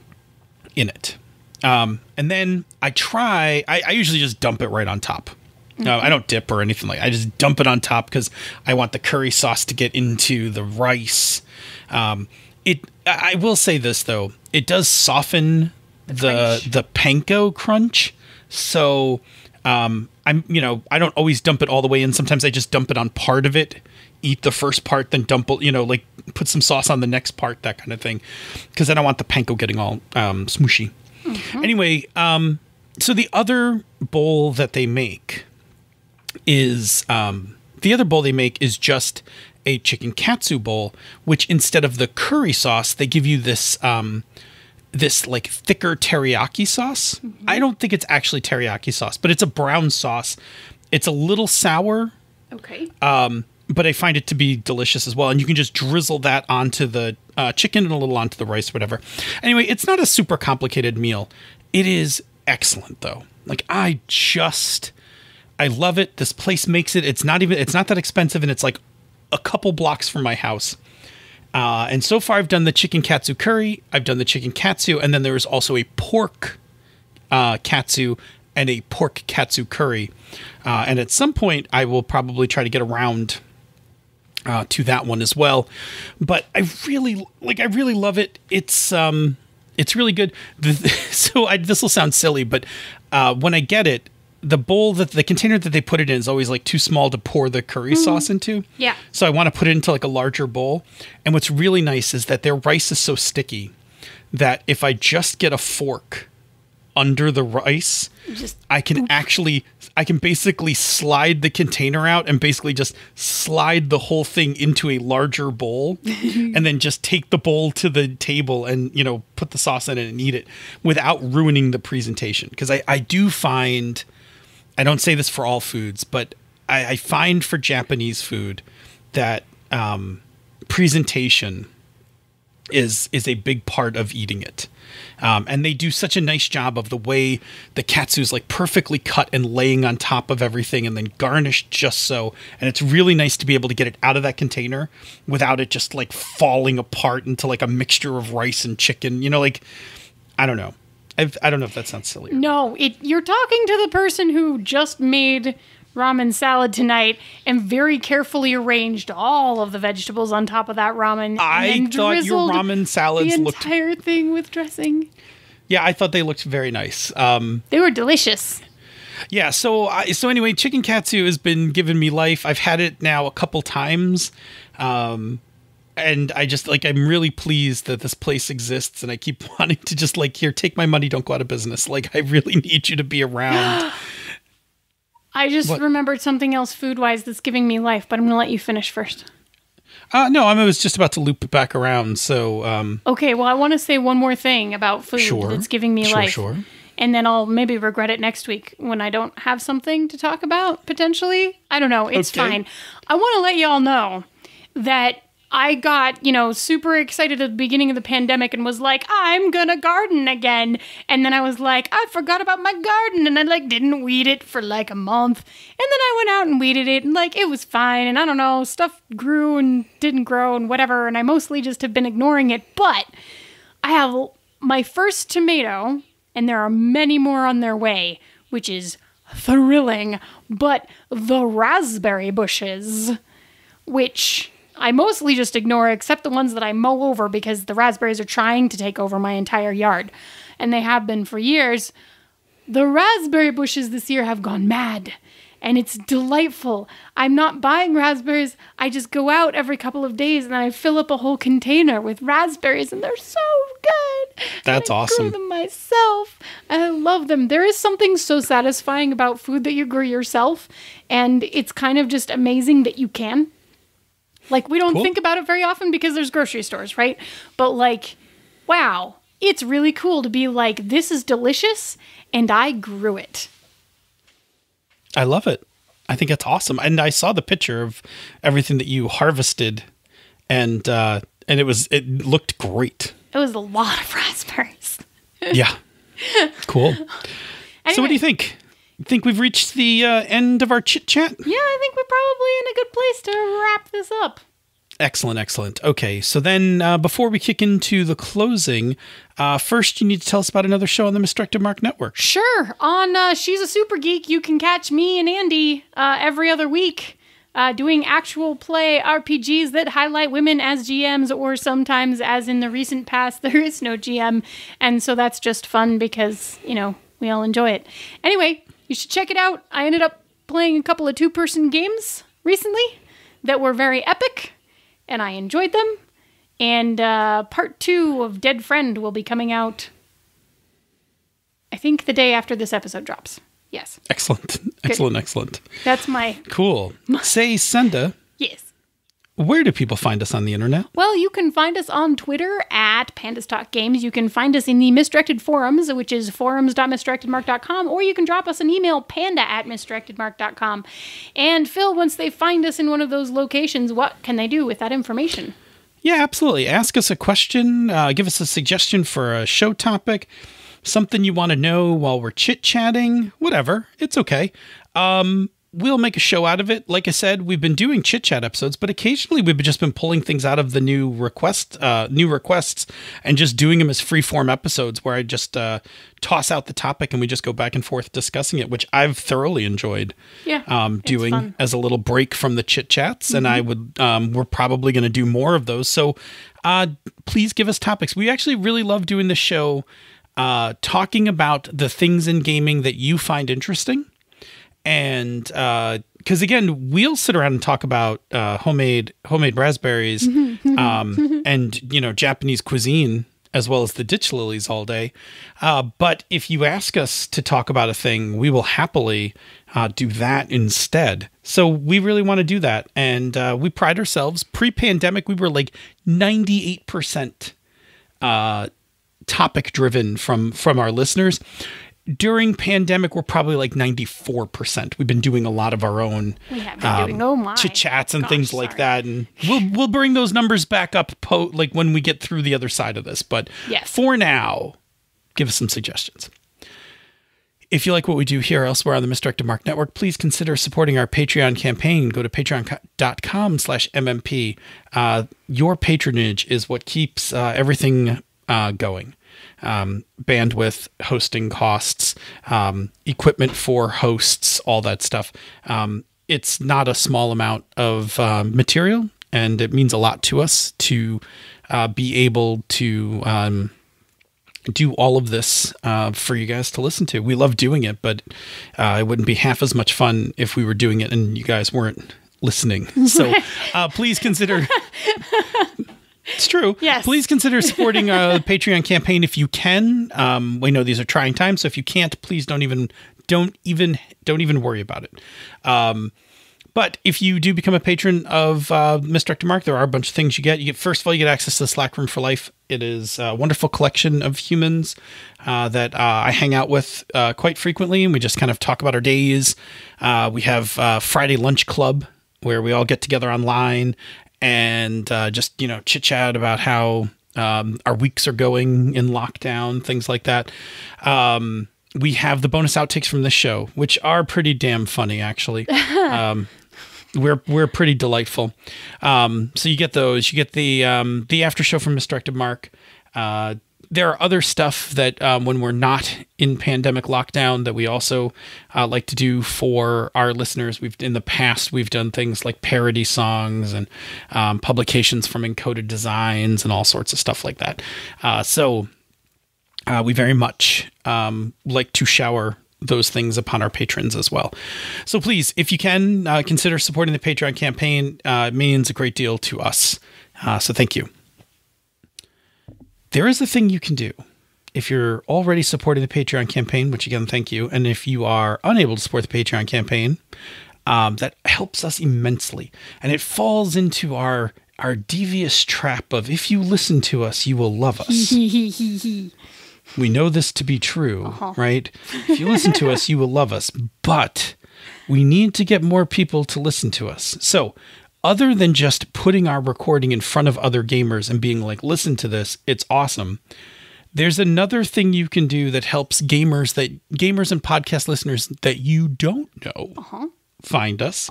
Speaker 1: in it. Um, and then I try. I, I usually just dump it right on top. No, I don't dip or anything like. that. I just dump it on top because I want the curry sauce to get into the rice. Um, it. I will say this though, it does soften the
Speaker 2: crunch.
Speaker 1: the panko crunch. So um, I'm you know I don't always dump it all the way in. Sometimes I just dump it on part of it, eat the first part, then dump it. You know like put some sauce on the next part, that kind of thing, because I don't want the panko getting all um, smooshy. Anyway, um, so the other bowl that they make is um, the other bowl they make is just a chicken katsu bowl, which instead of the curry sauce, they give you this um, this like thicker teriyaki sauce. I don't think it's actually teriyaki sauce, but it's a brown sauce. It's a little sour,
Speaker 2: Okay.
Speaker 1: but I find it to be delicious as well. And you can just drizzle that onto the uh, chicken and a little onto the rice, whatever. Anyway, it's not a super complicated meal. It is excellent though. Like I just, I love it. This place makes it. It's not even. It's not that expensive, and it's like a couple blocks from my house. Uh, and so far, I've done the chicken katsu curry. I've done the chicken katsu, and then there is also a pork uh, katsu and a pork katsu curry. Uh, and at some point, I will probably try to get around uh, to that one as well. But I really like. I really love it. It's um, it's really good. So I, this will sound silly, but uh, when I get it, the bowl that the container that they put it in is always like too small to pour the curry mm-hmm. sauce into.
Speaker 2: Yeah.
Speaker 1: So I want to put it into like a larger bowl. And what's really nice is that their rice is so sticky that if I just get a fork under the rice,
Speaker 2: Just
Speaker 1: I can actually I can basically slide the container out and basically just slide the whole thing into a larger bowl and then just take the bowl to the table and you know put the sauce in it and eat it without ruining the presentation because I, I do find I don't say this for all foods but I, I find for Japanese food that um, presentation is is a big part of eating it. Um, and they do such a nice job of the way the katsu is like perfectly cut and laying on top of everything and then garnished just so. And it's really nice to be able to get it out of that container without it just like falling apart into like a mixture of rice and chicken. You know, like I don't know. I've, I don't know if that sounds silly.
Speaker 2: no. It. You're talking to the person who just made ramen salad tonight and very carefully arranged all of the vegetables on top of that ramen.
Speaker 1: I thought your ramen salads
Speaker 2: the
Speaker 1: looked.
Speaker 2: entire thing with dressing.
Speaker 1: Yeah, I thought they looked very nice. Um,
Speaker 2: They were delicious.
Speaker 1: Yeah, so I so anyway, chicken katsu has been giving me life. I've had it now a couple times. Um and I just like I'm really pleased that this place exists and I keep wanting to just like here take my money don't go out of business. Like I really need you to be around.
Speaker 2: I just
Speaker 1: What?
Speaker 2: remembered something else food wise that's giving me life, but I'm gonna let you finish first.
Speaker 1: uh no, I was just about to loop it back around. So um
Speaker 2: Okay, well, I want to say one more thing about food
Speaker 1: Sure.
Speaker 2: that's giving me
Speaker 1: Sure,
Speaker 2: life.
Speaker 1: sure.
Speaker 2: And then I'll maybe regret it next week when I don't have something to talk about potentially. I don't know. It's
Speaker 1: Okay.
Speaker 2: fine. I want to let y'all know that I got, you know, super excited at the beginning of the pandemic and was like, I'm gonna garden again. And then I was like, I forgot about my garden and I like didn't weed it for like a month. And then I went out and weeded it and like it was fine. And I don't know, stuff grew and didn't grow and whatever. And I mostly just have been ignoring it. But I have my first tomato, and there are many more on their way, which is thrilling. But the raspberry bushes, which I mostly just ignore, except the ones that I mow over because the raspberries are trying to take over my entire yard, and they have been for years. The raspberry bushes this year have gone mad. And it's delightful. I'm not buying raspberries. I just go out every couple of days and I fill up a whole container with raspberries, and they're so good.
Speaker 1: That's
Speaker 2: I
Speaker 1: awesome.
Speaker 2: Grew them myself. I love them. There is something so satisfying about food that you grew yourself, and it's kind of just amazing that you can. Like we don't
Speaker 1: Cool.
Speaker 2: think about it very often because there's grocery stores, right? But like, wow, it's really cool to be like, this is delicious, and I grew it.
Speaker 1: I love it. I think it's awesome. And I saw the picture of everything that you harvested and uh and it was it looked great.
Speaker 2: It was a lot of raspberries.
Speaker 1: Yeah. Cool. So what do you think? Think we've reached the uh, end of our chit chat?
Speaker 2: Yeah, I think we're probably in a good place to wrap this up.
Speaker 1: Excellent, excellent. Okay, so then uh, before we kick into the closing, uh, first you need to tell us about another show on the Misdirected Mark Network.
Speaker 2: Sure. On uh, She's a Super Geek, you can catch me and Andy uh, every other week uh, doing actual play RPGs that highlight women as GMs, or sometimes, as in the recent past, there is no GM. And so that's just fun because, you know, we all enjoy it. Anyway, you should check it out. I ended up playing a couple of two person games recently that were very epic, and I enjoyed them. And uh, part two of Dead Friend will be coming out I think the day after this episode drops. Yes.
Speaker 1: Excellent, excellent, excellent.
Speaker 2: That's my
Speaker 1: Cool. Say, Senda,
Speaker 2: yes.
Speaker 1: Where do people find us on the internet?
Speaker 2: Well, you can find us on Twitter at Pandas Talk Games. You can find us in the Misdirected Forums, which is forums.misdirectedmark.com, or you can drop us an email, panda at misdirectedmark.com. And Phil, once they find us in one of those locations, what can they do with that information?
Speaker 1: Yeah, absolutely. Ask us a question, uh, give us a suggestion for a show topic, something you want to know while we're chit chatting, whatever. It's okay. Um, we'll make a show out of it. Like I said, we've been doing chit chat episodes, but occasionally we've just been pulling things out of the new request, uh, new requests, and just doing them as free form episodes where I just uh, toss out the topic and we just go back and forth discussing it, which I've thoroughly enjoyed.
Speaker 2: Yeah,
Speaker 1: um, doing as a little break from the chit chats, and I would um, we're probably going to do more of those. So uh, please give us topics. We actually really love doing the show, uh, talking about the things in gaming that you find interesting and because again we'll sit around and talk about uh, homemade homemade raspberries um, and you know japanese cuisine as well as the ditch lilies all day. Uh, but if you ask us to talk about a thing we will happily uh, do that instead. So we really want to do that. And uh, we pride ourselves. Pre-pandemic we were like 98% uh, topic driven from from our listeners during pandemic we're probably like 94% we've been doing a lot of our own
Speaker 2: We have been doing, oh my.
Speaker 1: chit chats and
Speaker 2: gosh,
Speaker 1: things like that and we'll we'll bring those numbers back up po- like when we get through the other side of this but
Speaker 2: Yes.
Speaker 1: for now give us some suggestions if you like what we do here or elsewhere on the Misdirected Mark Network, please consider supporting our Patreon campaign. Go to patreon.com slash MMP. Uh, your patronage is what keeps uh, everything uh, going. Um, bandwidth, hosting costs, um, equipment for hosts, all that stuff. Um, it's not a small amount of uh, material, and it means a lot to us to uh, be able to um, do all of this uh, for you guys to listen to. We love doing it, but uh, it wouldn't be half as much fun if we were doing it and you guys weren't listening. So uh, please consider. It's true.
Speaker 2: Yes.
Speaker 1: Please consider supporting our Patreon campaign if you can. Um, we know these are trying times, so if you can't, please don't even don't even don't even worry about it. Um, but if you do become a patron of uh, Misdirected Mark, there are a bunch of things you get. You get first of all, you get access to the Slack Room for Life. It is a wonderful collection of humans uh, that uh, I hang out with uh, quite frequently, and we just kind of talk about our days. Uh, we have uh, Friday Lunch Club where we all get together online and uh, just you know chit chat about how um, our weeks are going in lockdown, things like that. Um, we have the bonus outtakes from this show, which are pretty damn funny, actually. um, we're we're pretty delightful. Um, so you get those. You get the um, the after show from Misdirected Mark. Uh, there are other stuff that um, when we're not in pandemic lockdown that we also uh, like to do for our listeners. We've in the past we've done things like parody songs and um, publications from Encoded Designs and all sorts of stuff like that. Uh, so uh, we very much um, like to shower those things upon our patrons as well. So please, if you can, uh, consider supporting the Patreon campaign. Uh, it means a great deal to us. Uh, so thank you. There is a thing you can do if you're already supporting the Patreon campaign, which again, thank you. And if you are unable to support the Patreon campaign, um, that helps us immensely. And it falls into our our devious trap of if you listen to us, you will love us. We know this to be true, right? If you listen to us, you will love us. But we need to get more people to listen to us. So, other than just putting our recording in front of other gamers and being like, listen to this, it's awesome. There's another thing you can do that helps gamers that gamers and podcast listeners that you don't know find us.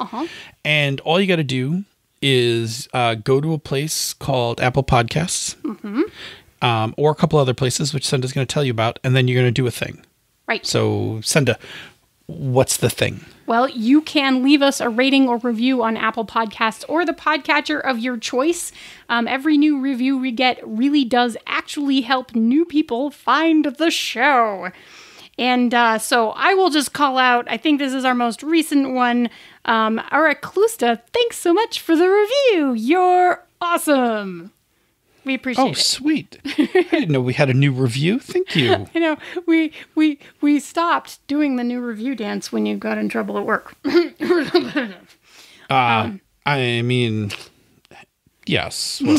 Speaker 1: And all you got to do is uh, go to a place called Apple Podcasts um, or a couple other places, which Senda's going to tell you about, and then you're going to do a thing.
Speaker 2: Right.
Speaker 1: So, Senda, what's the thing?
Speaker 2: Well, you can leave us a rating or review on Apple Podcasts or the podcatcher of your choice. Um, every new review we get really does actually help new people find the show. And uh, so I will just call out, I think this is our most recent one. Um, thanks so much for the review. You're awesome. We appreciate it.
Speaker 1: Oh,
Speaker 2: it.
Speaker 1: sweet. I didn't know we had a new review. Thank you.
Speaker 2: You know, we we we stopped doing the new review dance when you got in trouble at work.
Speaker 1: Uh, I mean, Yes. Well,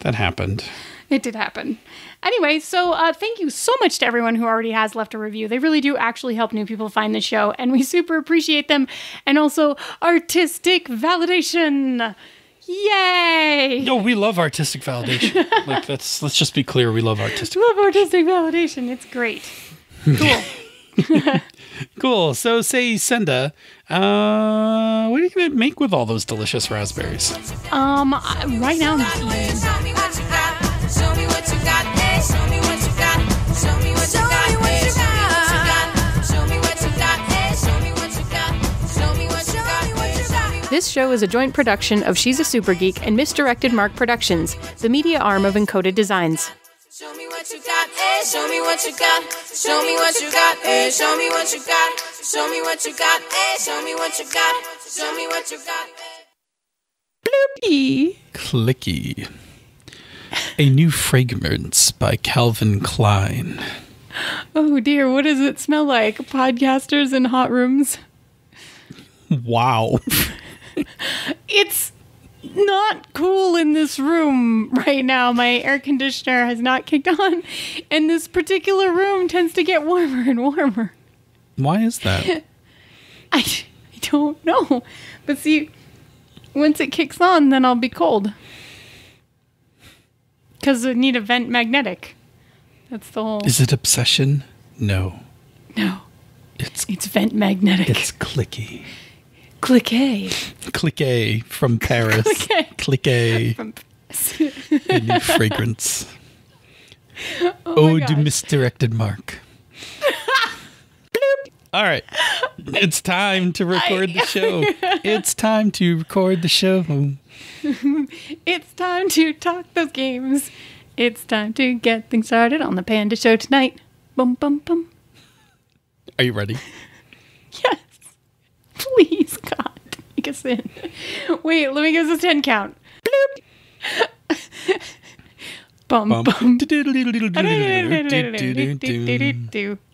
Speaker 1: that happened.
Speaker 2: It did happen. Anyway, so uh, thank you so much to everyone who already has left a review. They really do actually help new people find the show, and we super appreciate them. And also, artistic validation. Yay!
Speaker 1: No, we love artistic validation. like that's let's just be clear, we love artistic.
Speaker 2: Love artistic validation. It's great. Cool.
Speaker 1: Cool. So say Senda, uh what are you gonna make with all those delicious raspberries?
Speaker 2: um, right now, I'm eating. This show is a joint production of She's a Super Geek and Misdirected Mark Productions, the media arm of Encoded Designs.
Speaker 3: Show me what you got. Hey, show me what you got. Show me what you got. Hey, show me what you got. Show me what you got. Hey, show me what you got. Show me what you got. Hey.
Speaker 1: Clicky. A new fragrance by Calvin Klein.
Speaker 2: Oh dear, what does it smell like? Podcasters in hot rooms?
Speaker 1: Wow.
Speaker 2: It's not cool in this room right now. My air conditioner has not kicked on, and this particular room tends to get warmer and warmer.
Speaker 1: Why is that?
Speaker 2: I, I don't know. But see, once it kicks on, then I'll be cold. Because I need a vent magnetic. That's the whole.
Speaker 1: Is it obsession? No.
Speaker 2: no,
Speaker 1: It's
Speaker 2: it's vent magnetic.
Speaker 1: it's clicky.
Speaker 2: Click A.
Speaker 1: Clique from Paris.
Speaker 2: Clique.
Speaker 1: Clique.
Speaker 2: From-
Speaker 1: A new fragrance.
Speaker 2: oh
Speaker 1: to
Speaker 2: gosh.
Speaker 1: misdirected Mark. All right. It's time to record the show. It's time to record the show.
Speaker 2: It's time to talk those games. It's time to get things started on the Panda Show tonight. Bum bum bum.
Speaker 1: Are you ready?
Speaker 2: Please, God, take us in. Wait, let me give us a 10 count. Bloop. bum,
Speaker 1: bum.
Speaker 2: bum.